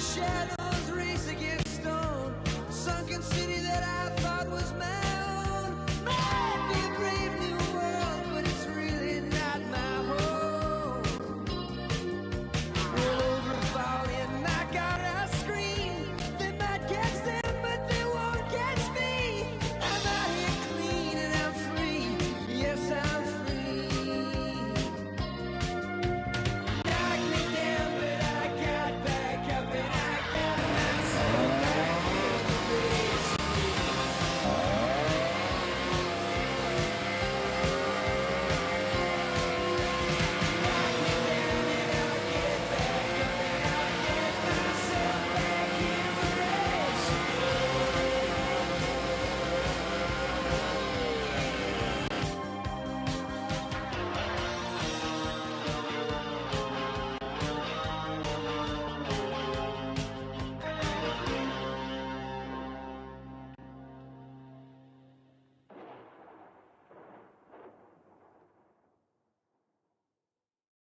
shadows race against stone, sunken city that I.